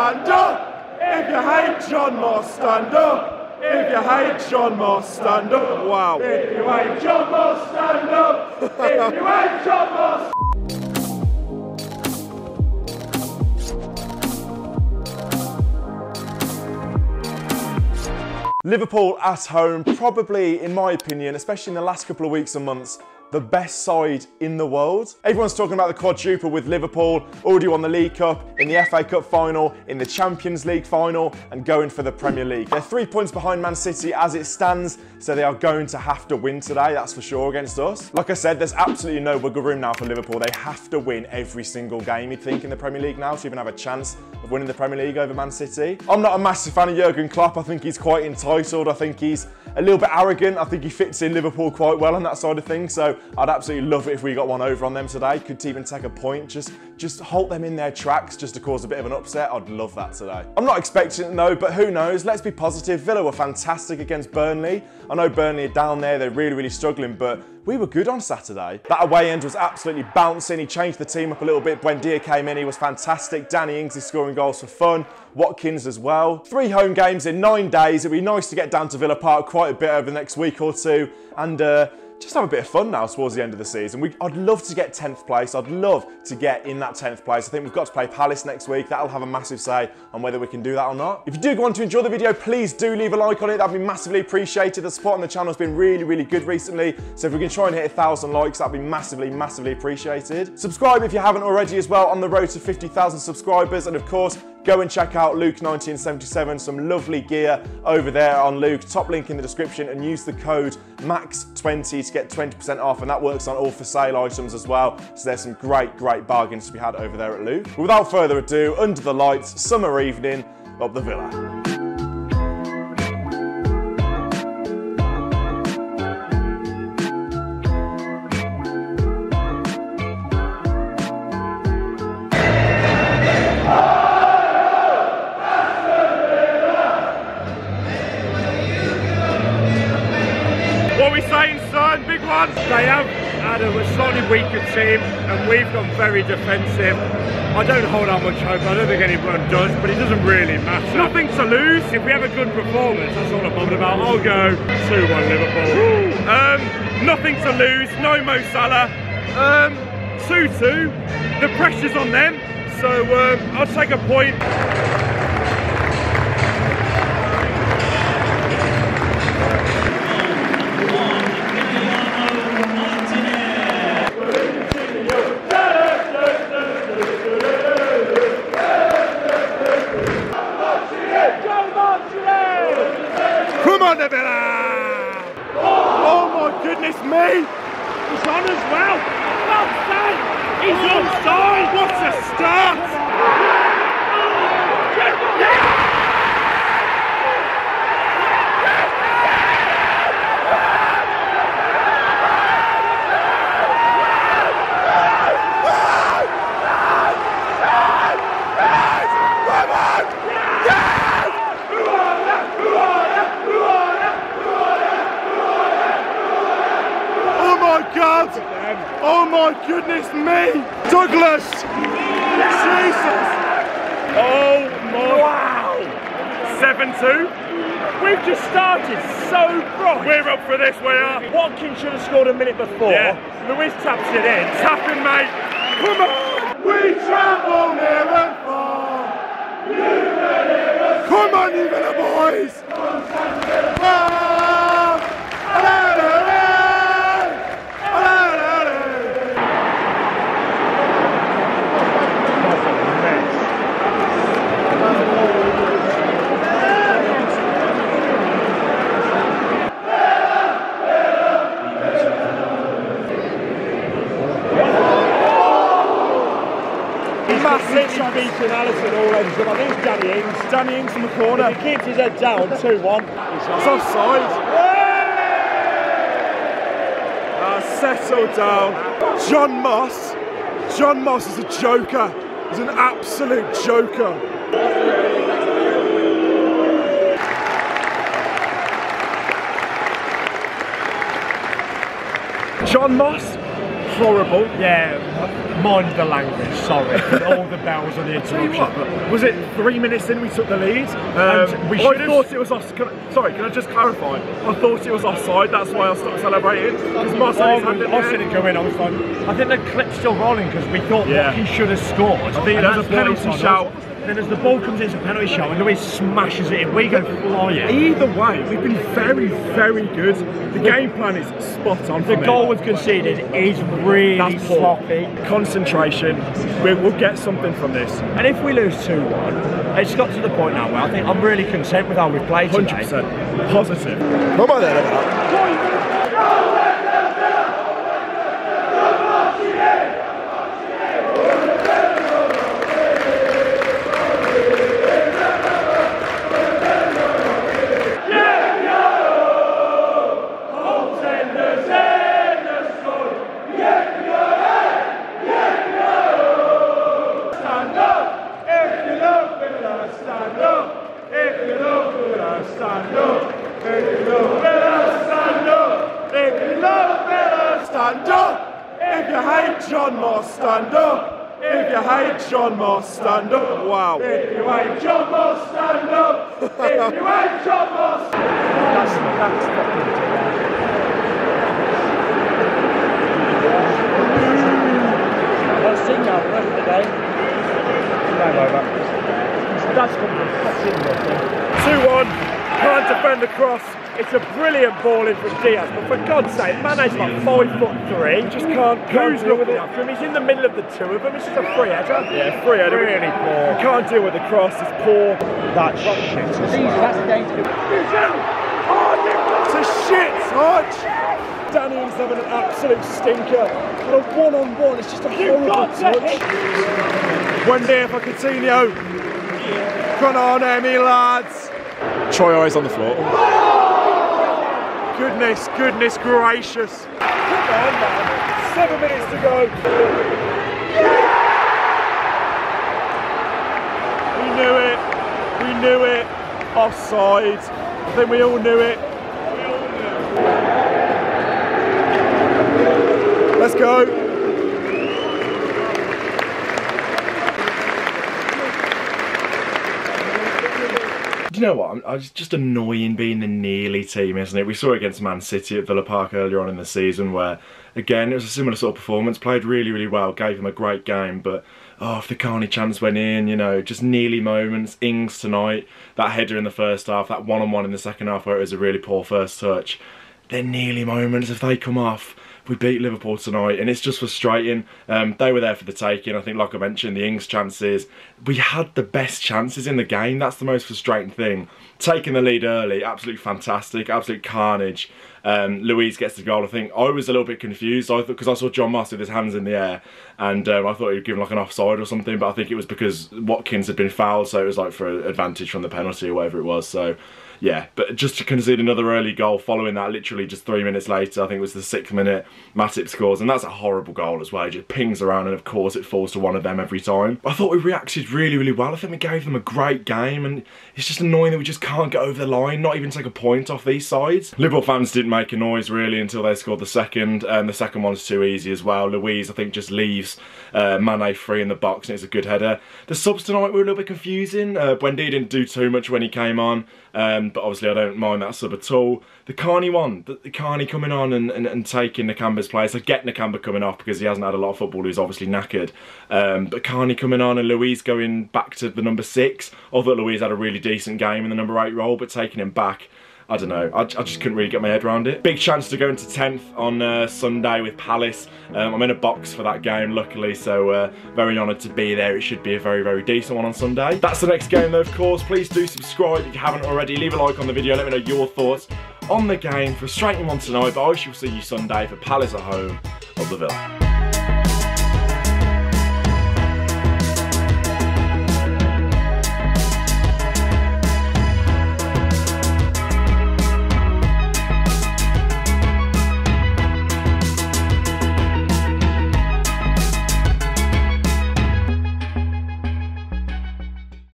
stand up. If you hate John Moss, stand up. If you hate John Moss, stand up. Wow. If you hate John Moss, stand up. If you hate John Moss. Liverpool at home, probably, in my opinion, especially in the last couple of weeks and months, the best side in the world. Everyone's talking about the quadruple with Liverpool, already won the League Cup, in the FA Cup final, in the Champions League final, and going for the Premier League. They're three points behind Man City as it stands, so they are going to have to win today, that's for sure, against us. Like I said, there's absolutely no wiggle room now for Liverpool. They have to win every single game, you'd think, in the Premier League now to even have a chance winning the Premier League over Man City. I'm not a massive fan of Jurgen Klopp. I think he's quite entitled. I think he's a little bit arrogant. I think he fits in Liverpool quite well on that side of things. So I'd absolutely love it if we got one over on them today. Could even take a point. Just, just halt them in their tracks just to cause a bit of an upset. I'd love that today. I'm not expecting it, no, but who knows? Let's be positive. Villa were fantastic against Burnley. I know Burnley are down there. They're really, really struggling, but we were good on Saturday. That away end was absolutely bouncing. He changed the team up a little bit. Buendia came in, he was fantastic. Danny Ings is scoring goals for fun. Watkins as well. Three home games in nine days. It'd be nice to get down to Villa Park quite a bit over the next week or two. And uh, just have a bit of fun now towards the end of the season. We, I'd love to get 10th place. I'd love to get in that 10th place. I think we've got to play Palace next week. That'll have a massive say on whether we can do that or not. If you do want to enjoy the video, please do leave a like on it. That'd be massively appreciated. The support on the channel has been really, really good recently. So if we can try and hit a thousand likes, that'd be massively, massively appreciated. Subscribe if you haven't already as well on the road to 50,000 subscribers. And of course, Go and check out Luke 1977, some lovely gear over there on Luke. Top link in the description and use the code MAX20 to get 20% off and that works on all for sale items as well. So there's some great, great bargains to be had over there at Luke. Without further ado, under the lights, summer evening of the Villa. They have had a slightly weaker team and we've gone very defensive. I don't hold out much hope. I don't think anyone does, but it doesn't really matter. Nothing to lose. If we have a good performance, that's all I'm bothered about. I'll go 2-1 Liverpool. Um, nothing to lose. No Mo Salah. 2-2. Um, the pressure's on them. So um, I'll take a point. Oh, goodness me! He's on as well! Offside! He's offside! What a start! Oh my goodness me! Douglas! Jesus! Oh my... Wow! 7-2? We've just started so bright. We're up for this, we are. Watkins should have scored a minute before. Yeah. Luiz taps it in. Tapping, mate. Come on! We travel near and far. Come on, you little boys! massive all ends up. I think it's Danny Ings. Danny Ings from the corner. If he keeps his head down, 2-1. It's offside. Uh, settle down. John Moss. John Moss is a joker. He's an absolute joker. John Moss horrible. Yeah, mind the language, sorry. All the bells on the interruption. was it three minutes in we took the lead? And Um, we I thought it was off. Can sorry, can I just clarify? I thought it was offside. That's why I stopped celebrating. Because had hand in I air. it going, I was like, I think the clip's still rolling because we thought Yeah. he should have scored. I think there was a penalty shout. Then as the ball comes in, it's a penalty shout, and Luiz smashes it in. We go oh, flying. Either way, we've been very, very good. The game plan is spot on. The for me. goal we've conceded is really That's sloppy. Concentration. We, we'll get something from this. And if we lose 2 1, it's got to the point now where I think I'm really content with how we've played today. 100% positive. Come on then, Stand up! If you hate John Moss, stand up! If you hate John Moss, stand up! Wow! If you hate John Moss, stand up! if you hate John Moss! That's, that's fucking Well, sing now, the rest of the day. Game. That's going to be fucking nothing. 2 1. Can't defend the cross. It's a brilliant ball in from Diaz, but for God's sake, Mane's like five foot three. Just can't. Who's looking after him? He's in the middle of the two of them. It's just a free header. Yeah, free header. Really poor. You can't deal with the cross. It's poor. That's shit. That's dangerous. It's a shit touch. Danny is having an absolute stinker. And a one-on-one, it's just a horrible touch. Buendia for Coutinho. Come on, Emmy, lads. Troy eyes on the floor. Goodness, goodness gracious. Come on, man. Seven minutes to go. We knew it. We knew it. Offside. I think we all knew it. All knew. Let's go. You know what? I'm, it's just annoying being the nearly team, isn't it? We saw it against Man City at Villa Park earlier on in the season, where again it was a similar sort of performance. Played really, really well, gave them a great game, but oh, if the Carney chance went in, you know, just nearly moments. Ings tonight, that header in the first half, that one-on-one in the second half, where it was a really poor first touch. They're nearly moments. If they come off, we beat Liverpool tonight, and it's just frustrating. Um, they were there for the taking. I think, like I mentioned, the Ings chances. We had the best chances in the game. That's the most frustrating thing. Taking the lead early, absolutely fantastic, absolute carnage. Um, Luiz gets the goal. I think I was a little bit confused. I thought because I saw John Moss with his hands in the air, and um, I thought he'd given like an offside or something. But I think it was because Watkins had been fouled, so it was like for an advantage from the penalty or whatever it was. So yeah, but just to concede another early goal following that, literally just three minutes later, I think it was the sixth minute, Matip scores, and that's a horrible goal as well. It just pings around, and of course it falls to one of them every time. I thought we reacted really, really well. I think we gave them a great game, and it's just annoying that we just can't get over the line, not even take a point off these sides. Liverpool fans didn't make a noise really until they scored the second, and the second one's too easy as well. Luiz, I think, just leaves uh, Mane free in the box, and it's a good header. The subs tonight were a little bit confusing. Uh, Buendia didn't do too much when he came on. Um, but obviously I don't mind that sub at all. The Carney one, the, the Carney coming on and, and, and taking Nakamba's place. I get Nakamba coming off because he hasn't had a lot of football, he's obviously knackered. Um, but Carney coming on and Luiz going back to the number six. I thought Luiz had a really decent game in the number role, but taking him back, I don't know, I, I just couldn't really get my head around it. Big chance to go into 10th on uh, Sunday with Palace. Um, I'm in a box for that game, luckily, so uh, very honoured to be there. It should be a very, very decent one on Sunday. That's the next game, though, of course. Please do subscribe if you haven't already. Leave a like on the video, let me know your thoughts on the game. Frustrating one tonight, but I shall see you Sunday for Palace at home of the Villa.